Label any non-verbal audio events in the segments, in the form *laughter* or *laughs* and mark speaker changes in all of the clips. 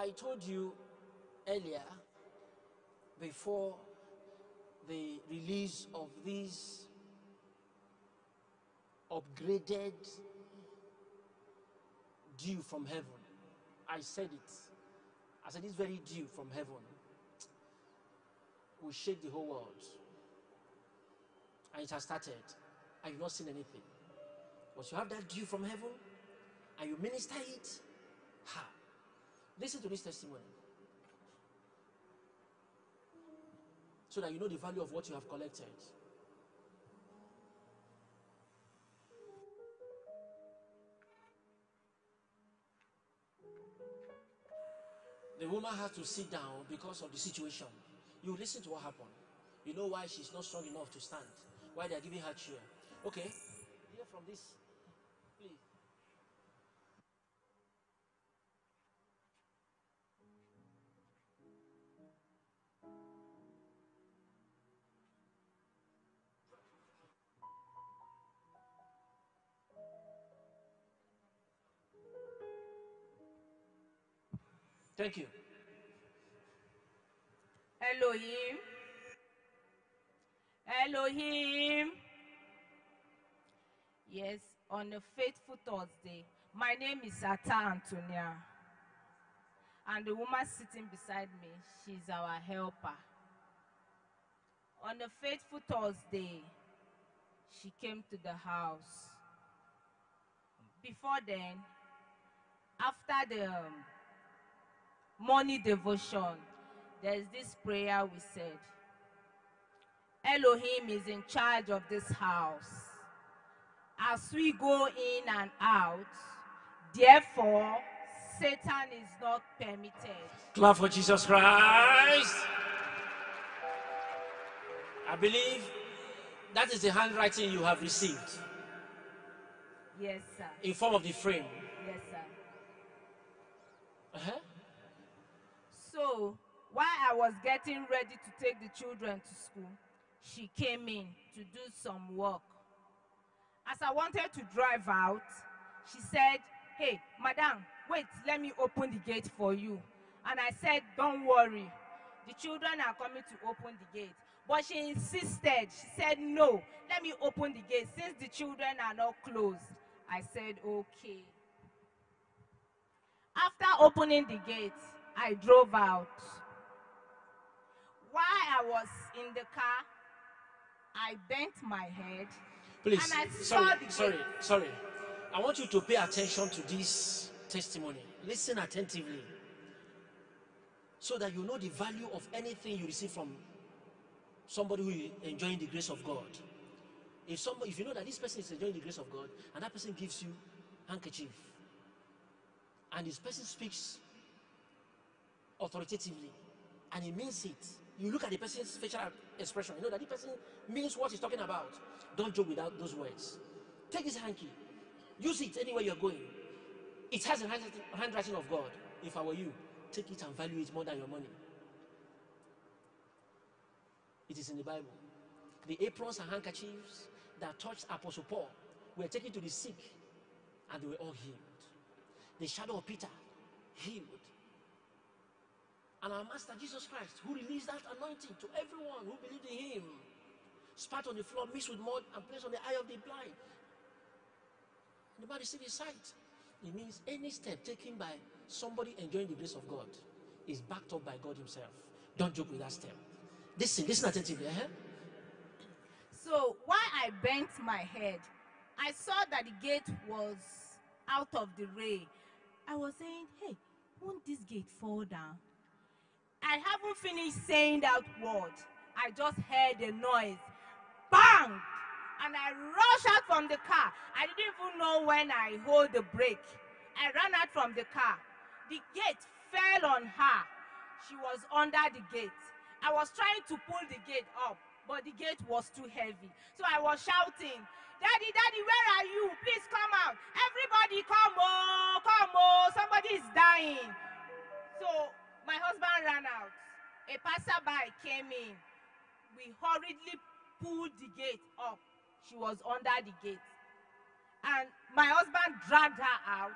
Speaker 1: I told you earlier, before the release of these upgraded dew from heaven, I said it. I said, This very dew from heaven will shake the whole world. And it has started. And you've not seen anything. Once you have that dew from heaven and you minister it, ha. Listen to this testimony. So that you know the value of what you have collected. The woman had to sit down because of the situation. You listen to what happened. You know why she's not strong enough to stand. Why they are giving her chair. Okay. Hear from this, Thank you.
Speaker 2: Elohim. Elohim. Yes, on a faithful Thursday. My name is Ata Antonia. And the woman sitting beside me, she's our helper. On a faithful Thursday, she came to the house. Before then, after the um, morning devotion, there's this prayer we said Elohim is in charge of this house. As we go in and out, therefore, Satan is not permitted.
Speaker 1: Clap for Jesus Christ. I believe that is the handwriting you have received
Speaker 2: Yes, sir.
Speaker 1: in form of the frame.
Speaker 2: Yes, sir.
Speaker 1: Uh-huh.
Speaker 2: So, while I was getting ready to take the children to school, she came in to do some work. As I wanted to drive out, she said, Hey, madam, wait, let me open the gate for you. And I said, Don't worry, the children are coming to open the gate. But she insisted, she said, No, let me open the gate since the children are not closed. I said, Okay. After opening the gate, I drove out. While I was in the car, I bent my head.
Speaker 1: Please,
Speaker 2: And I
Speaker 1: sorry, sorry, sorry. I want you to pay attention to this testimony. Listen attentively. So that you know the value of anything you receive from somebody who is enjoying the grace of God. If somebody, if you know that this person is enjoying the grace of God, and that person gives you handkerchief, and this person speaks authoritatively, and he means it, you look at the person's facial expression, you know that the person means what he's talking about. Don't joke without those words. Take this hanky, use it anywhere you're going. It has a handwriting of God. If I were you, take it and value it more than your money. It is in the Bible. The aprons and handkerchiefs that touched Apostle Paul were taken to the sick and they were all healed. The shadow of Peter healed. And our Master Jesus Christ, who released that anointing to everyone who believed in him, spat on the floor, mixed with mud, and placed on the eye of the blind. And the man received his sight. It means any step taken by somebody enjoying the grace of God is backed up by God Himself. Don't joke with that step. Listen, listen attentively. eh?
Speaker 2: So while I bent my head, I saw that the gate was out of the way. I was saying, hey, won't this gate fall down? I haven't finished saying that word. I just heard a noise. Bang! And I rushed out from the car. I didn't even know when I hold the brake. I ran out from the car. The gate fell on her. She was under the gate. I was trying to pull the gate up, but the gate was too heavy. So I was shouting, Daddy, Daddy, where are you? Please come out. Everybody come, oh, come, oh, somebody is dying. So my husband ran out. A passerby came in. We hurriedly pulled the gate up. She was under the gate. And my husband dragged her out.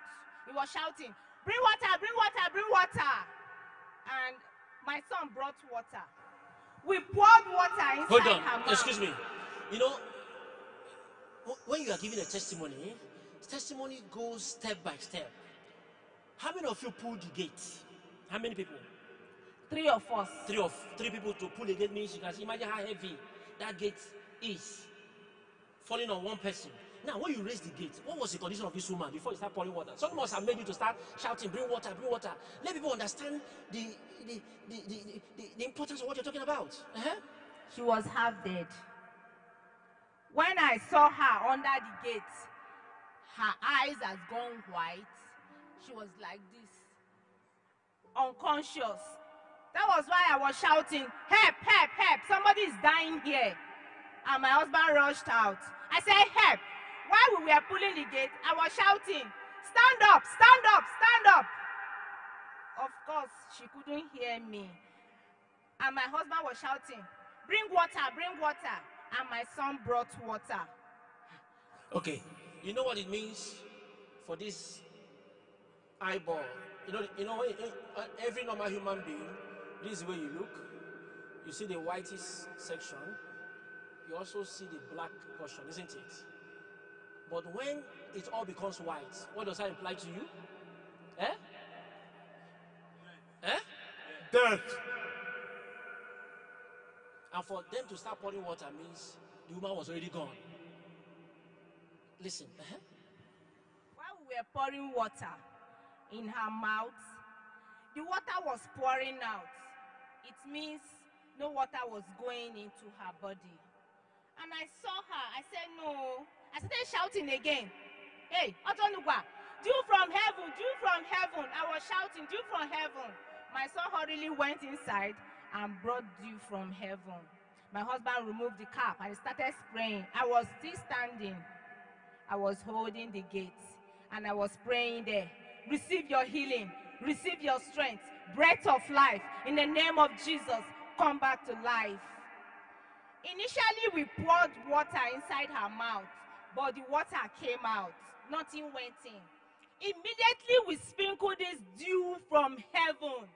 Speaker 2: He was shouting, Bring water, bring water, bring water. and my son brought water. We poured water inside
Speaker 1: Hold
Speaker 2: her
Speaker 1: on.
Speaker 2: mouth.
Speaker 1: Excuse me. You know, when you are giving a testimony, testimony goes step by step. How many of you pulled the gate? How many people?
Speaker 2: Three of us.
Speaker 1: Three of three people to pull the gate means you can imagine how heavy that gate is. Falling on one person. Now, when you raise the gate, what was the condition of this woman before you start pouring water? Something must have made you to start shouting, "Bring water, bring water." Let people understand the the the, the, the, the, the importance of what you're talking about. Uh-huh.
Speaker 2: She was half dead. When I saw her under the gate, her eyes had gone white. She was like this, unconscious. That was why I was shouting, Help, help, help, somebody is dying here. And my husband rushed out. I said, Help. While we were pulling the gate, I was shouting, Stand up, stand up, stand up. Of course, she couldn't hear me. And my husband was shouting, Bring water, bring water. And my son brought water.
Speaker 1: Okay, you know what it means for this eyeball. You know, you know, uh, every normal human being, this is the way you look. You see the whitish section. You also see the black portion, isn't it? But when it all becomes white, what does that imply to you? Eh? Eh?
Speaker 3: Death.
Speaker 1: And for them to start pouring water means the woman was already gone. Listen.
Speaker 2: While we were pouring water in her mouth, the water was pouring out. It means no water was going into her body. And I saw her. I said, No. I started shouting again. Hey, Otonugwa, dew from heaven, dew from heaven. I was shouting, dew from heaven. My son hurriedly went inside and brought dew from heaven. My husband removed the cap and started spraying. I was still standing. I was holding the gate and I was praying there. Receive your healing, receive your strength, breath of life. In the name of Jesus, come back to life. Initially, we poured water inside her mouth, but the water came out. Nothing went in. Immediately, we sprinkled this dew from heaven.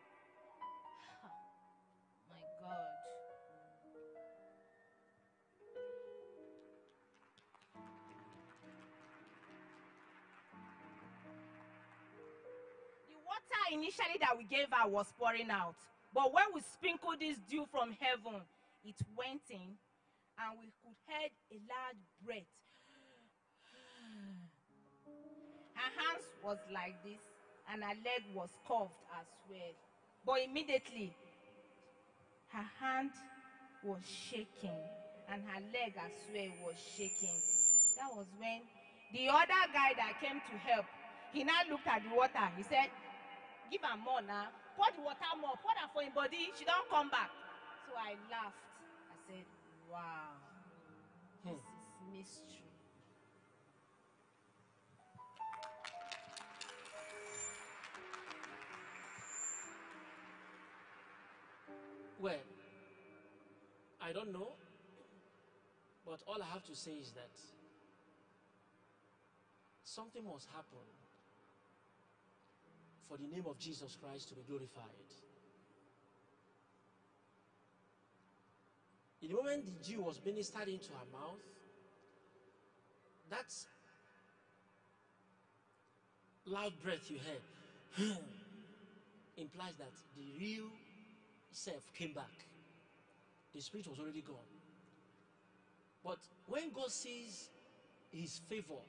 Speaker 2: Initially that we gave her was pouring out. But when we sprinkled this dew from heaven, it went in and we could hear a loud breath. Her hands was like this and her leg was curved as well. But immediately, her hand was shaking and her leg as well was shaking. That was when the other guy that came to help, he now looked at the water. He said, Give her more now. Pour the water more. Pour that for him body. She don't come back. So I laughed. I said, Wow. This hmm. is mystery.
Speaker 1: Well, I don't know, but all I have to say is that something must happen for the name of Jesus Christ to be glorified. In the moment the dew was ministered into her mouth, that loud breath you heard *clears throat* implies that the real self came back. The spirit was already gone. But when God sees his favor,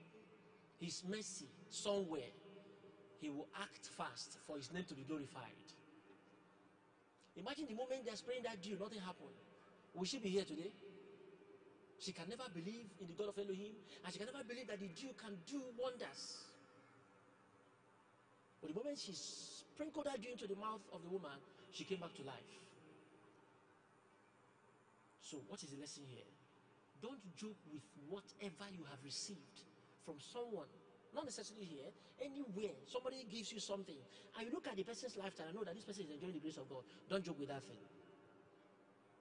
Speaker 1: his mercy somewhere, he will act fast for his name to be glorified. Imagine the moment they're spraying that dew, nothing happened. Will she be here today? She can never believe in the God of Elohim, and she can never believe that the dew can do wonders. But the moment she sprinkled that dew into the mouth of the woman, she came back to life. So, what is the lesson here? Don't joke with whatever you have received from someone, not necessarily here, anywhere. Somebody gives you something, and you look at the person's lifestyle and know that this person is enjoying the grace of God. Don't joke with that thing.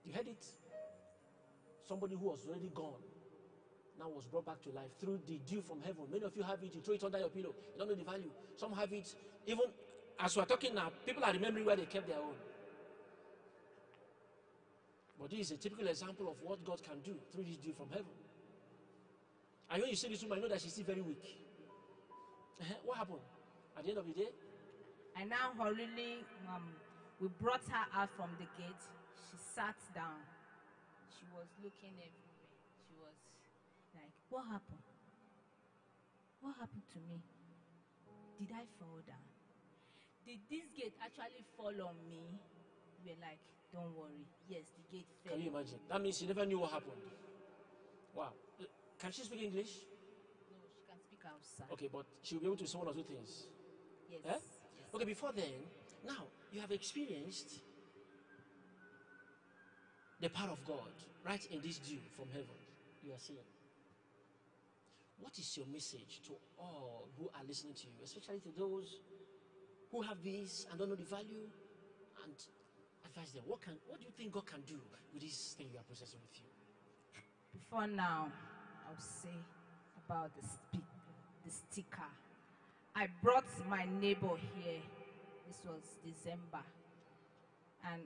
Speaker 1: You heard it? Somebody who was already gone now was brought back to life through the dew from heaven. Many of you have it, you throw it under your pillow. You don't know the value. Some have it, even as we're talking now, people are remembering where they kept their own. But this is a typical example of what God can do through this dew from heaven. And when you see this woman, you know that she's still very weak. What happened? At the end of the day,
Speaker 2: And now hurriedly, um, we brought her out from the gate. She sat down. She was looking everywhere. She was like, What happened? What happened to me? Did I fall down? Did this gate actually fall on me? We were like, Don't worry. Yes, the gate fell.
Speaker 1: can you imagine? That means she never knew what happened. Wow. Uh, Can she speak English?
Speaker 2: No, she can speak outside.
Speaker 1: Okay, but she'll be able to say one or two things.
Speaker 2: Yes.
Speaker 1: Eh?
Speaker 2: yes.
Speaker 1: Okay, before then, now you have experienced the power of God right in this dew from heaven. You are seeing. What is your message to all who are listening to you, especially to those who have this and don't know the value? And advise them. What can what do you think God can do with this thing you are processing with you?
Speaker 2: Before now, I'll say about the speak, the sticker. I brought my neighbor here. This was December. And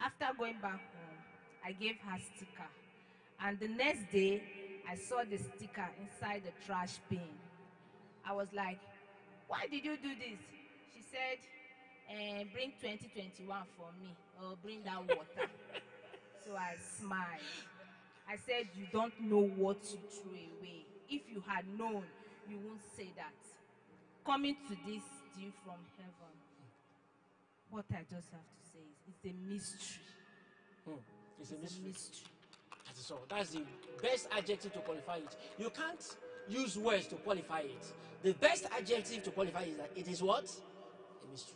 Speaker 2: after going back home, I gave her sticker. And the next day, I saw the sticker inside the trash bin. I was like, why did you do this? She said, eh, bring 2021 for me, or bring that water. *laughs* so I smiled. I said, You don't know what you threw away. If you had known, you won't say that. Coming to this dew from heaven, what I just have to say is it's a mystery.
Speaker 1: Hmm. It's a
Speaker 2: It's a
Speaker 1: mystery.
Speaker 2: mystery.
Speaker 1: That is all. That's the best adjective to qualify it. You can't use words to qualify it. The best adjective to qualify it is that it is what? A mystery.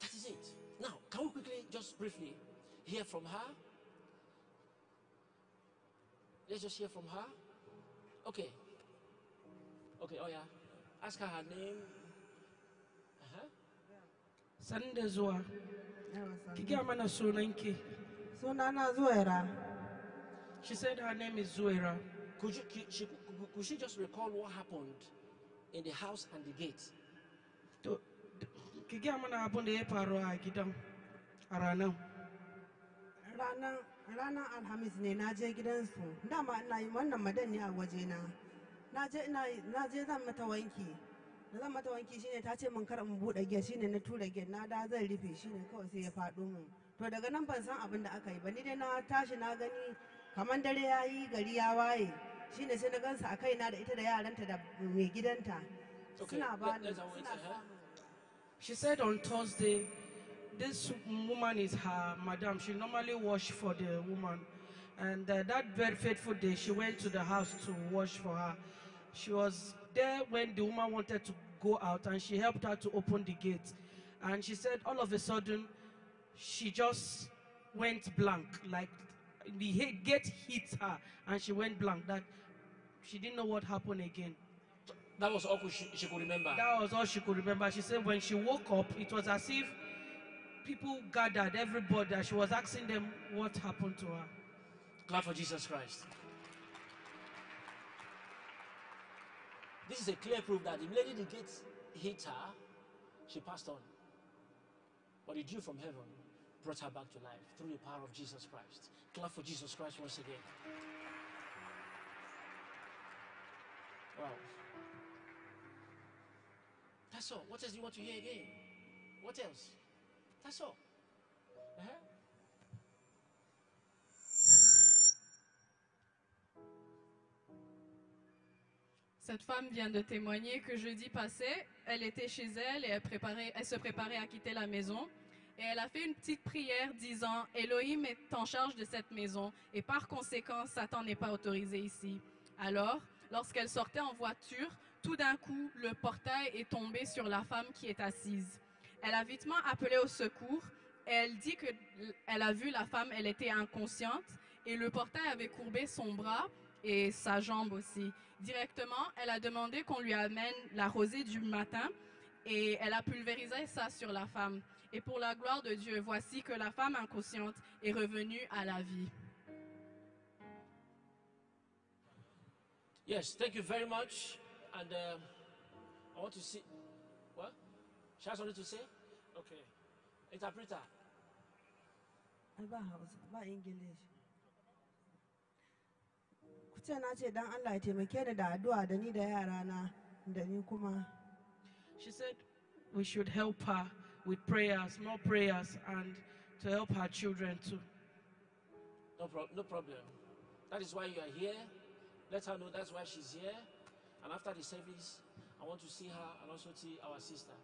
Speaker 1: That is it. Now, can we quickly, just briefly, hear from her? Let's just hear from her. Okay. Okay, oh yeah. Ask her her name. Uh-huh.
Speaker 3: Sanin da zuwa,
Speaker 4: Yawa
Speaker 3: ki
Speaker 4: sannu.
Speaker 3: gaya mana sunanki.
Speaker 4: Sunana Zuwaira.
Speaker 3: She said her name is Zuwaira.
Speaker 1: Could, you, could, she, could- could she just recall what happened in the house and the gate?
Speaker 3: To, d- ki gaya mana abin da ya faru a gidan a ranar.
Speaker 4: Ranar ranar Alhamis ne na je gidansu. Dama ina yi wannan madan ne a wajena. Na je na je zan mata wanki. Da zan mata wanki shine ta ce min kar in buɗe gate shine na tura gate na da zan rufe shine kawai sai ya faɗo min. To daga nan ban san abin da aka yi ba ni dai na tashi na gani kamar dare ya yi gari ya waye. Shine sai na gansa a kaina da ita da yaranta da mai gidanta. Suna
Speaker 1: have wait,
Speaker 4: suna
Speaker 3: She said on Thursday, this woman is her madam. She normally wash for the woman. And uh, that very fateful day, she went to the house to wash for her. She was there when the woman wanted to go out and she helped her to open the gate. And she said all of a sudden, she just went blank. Like the gate hit her and she went blank. That she didn't know what happened again.
Speaker 1: That was all she, she could remember.
Speaker 3: That was all she could remember. She said when she woke up, it was as if people gathered, everybody, she was asking them what happened to her.
Speaker 1: Clap for Jesus Christ. This is a clear proof that the lady the gate hit her, she passed on. But the dew from heaven brought her back to life through the power of Jesus Christ. Clap for Jesus Christ once again. Wow. That's all. What else do you want to hear again? What else? Uh-huh.
Speaker 5: Cette femme vient de témoigner que jeudi passé, elle était chez elle et elle, elle se préparait à quitter la maison. Et elle a fait une petite prière disant Elohim est en charge de cette maison et par conséquent, Satan n'est pas autorisé ici. Alors, lorsqu'elle sortait en voiture, tout d'un coup, le portail est tombé sur la femme qui est assise. Elle a vitement appelé au secours elle dit que l- elle a vu la femme, elle était inconsciente et le portail avait courbé son bras et sa jambe aussi. Directement, elle a demandé qu'on lui amène la rosée du matin et elle a pulvérisé ça sur la femme. Et pour la gloire de Dieu, voici que la femme inconsciente est revenue à la vie.
Speaker 1: Yes, thank you very much. And um, I want to see. What? She has something to say? Okay. Interpreter.
Speaker 4: ai ba hausa ba english ku na ce dan allah ya taimake ni da addu'a da ni da yarana da ni kuma
Speaker 3: She said we should help her with prayers, more prayers, and to help her children too.
Speaker 1: No, pro- no problem. That is why you are here. Let her know that's why she's here. And after the service, I want to see her and also see our sister.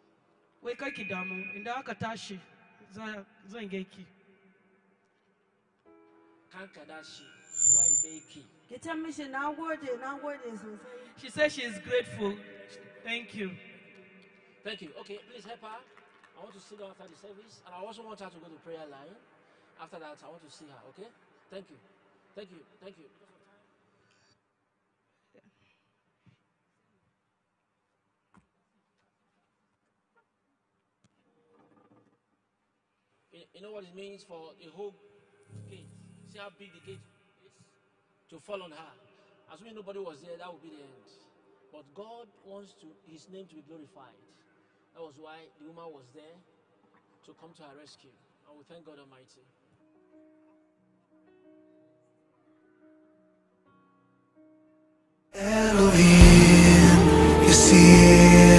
Speaker 3: Wai kai ki damu, inda aka tashi za- zan gaiki.
Speaker 1: Kankadashi, zuwa Ibeki.
Speaker 4: ki ce mishi na gode na gode sosai
Speaker 3: She said she is grateful. Thank you.
Speaker 1: Thank you. Okay, please help her. I want to sit down after the service. And I also want her to go to prayer line. After that, I want to see her, okay? Thank you. Thank you. Thank you. You know what it means for the whole gate? See how big the gate is? To fall on her. As Assuming nobody was there, that would be the end. But God wants to his name to be glorified. That was why the woman was there to come to her rescue. And we thank God Almighty. Elohim, you see.